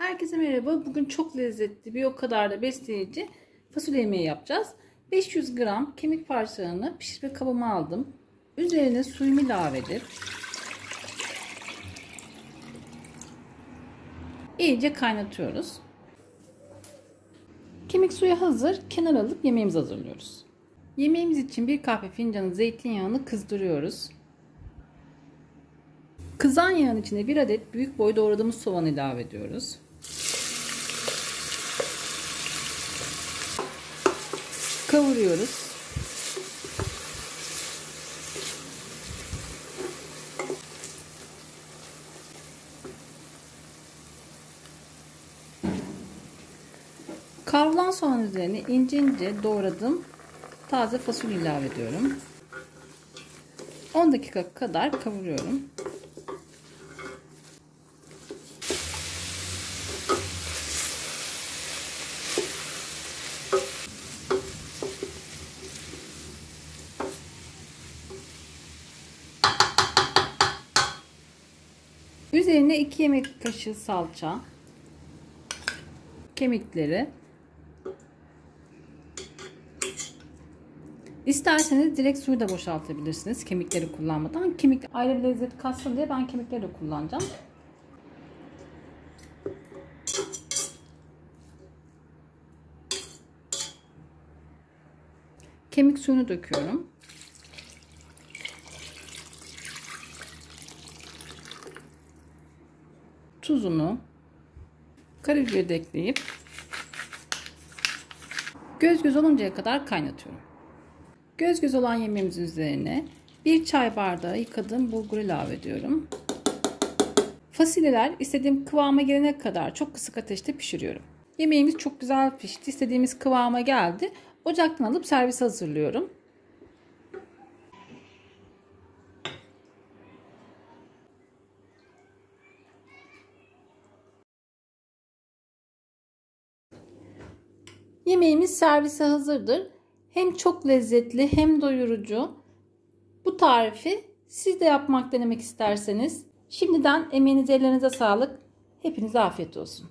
Herkese merhaba. Bugün çok lezzetli bir o kadar da besleyici fasulye yemeği yapacağız. 500 gram kemik parçalarını pişirme kabıma aldım. Üzerine suyumu ilave edip iyice kaynatıyoruz. Kemik suyu hazır. Kenar alıp yemeğimizi hazırlıyoruz. Yemeğimiz için bir kahve fincanı zeytinyağını kızdırıyoruz. Kızan yağın içine bir adet büyük boy doğradığımız soğan ilave ediyoruz. Kavuruyoruz. Kavrulan soğan üzerine ince ince doğradım taze fasulye ilave ediyorum. 10 dakika kadar kavuruyorum. Üzerine 2 yemek kaşığı salça, kemikleri, İsterseniz direkt suyu da boşaltabilirsiniz kemikleri kullanmadan. Kemik ayrı bir lezzet katsın diye ben kemikleri de kullanacağım. Kemik suyunu döküyorum. Tuzunu, karabiberi de ekleyip göz göz oluncaya kadar kaynatıyorum. Göz göz olan yemeğimizin üzerine bir çay bardağı yıkadığım bulgur ilave ediyorum. Fasulyeler istediğim kıvama gelene kadar çok kısık ateşte pişiriyorum. Yemeğimiz çok güzel pişti. İstediğimiz kıvama geldi. Ocaktan alıp servis hazırlıyorum. Yemeğimiz servise hazırdır. Hem çok lezzetli hem doyurucu. Bu tarifi siz de yapmak denemek isterseniz şimdiden emeğinize ellerinize sağlık. Hepinize afiyet olsun.